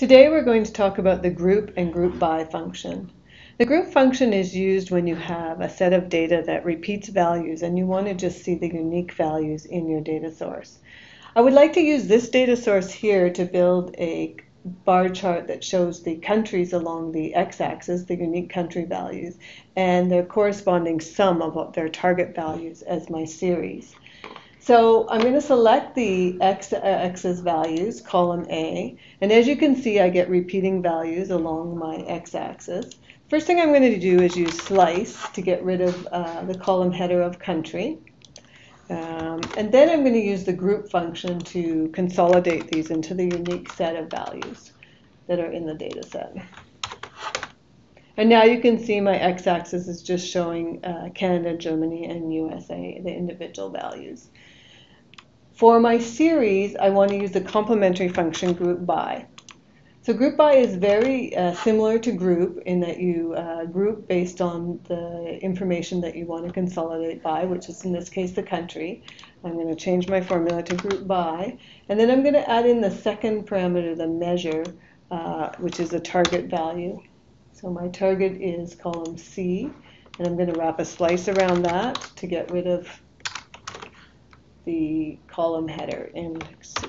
Today we're going to talk about the group and group by function. The group function is used when you have a set of data that repeats values and you want to just see the unique values in your data source. I would like to use this data source here to build a bar chart that shows the countries along the x-axis, the unique country values, and their corresponding sum of their target values as my series. So I'm going to select the x-axis values, column A, and as you can see I get repeating values along my x-axis. First thing I'm going to do is use slice to get rid of uh, the column header of country. Um, and then I'm going to use the group function to consolidate these into the unique set of values that are in the data set. And now you can see my x-axis is just showing uh, Canada, Germany, and USA, the individual values. For my series, I want to use the complementary function group by. So group by is very uh, similar to group in that you uh, group based on the information that you want to consolidate by, which is in this case the country. I'm going to change my formula to group by, and then I'm going to add in the second parameter, the measure, uh, which is a target value. So my target is column C, and I'm going to wrap a slice around that to get rid of the column header in C.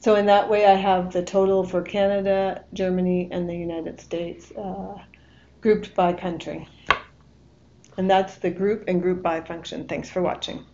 So in that way, I have the total for Canada, Germany, and the United States uh, grouped by country. And that's the group and group by function. Thanks for watching.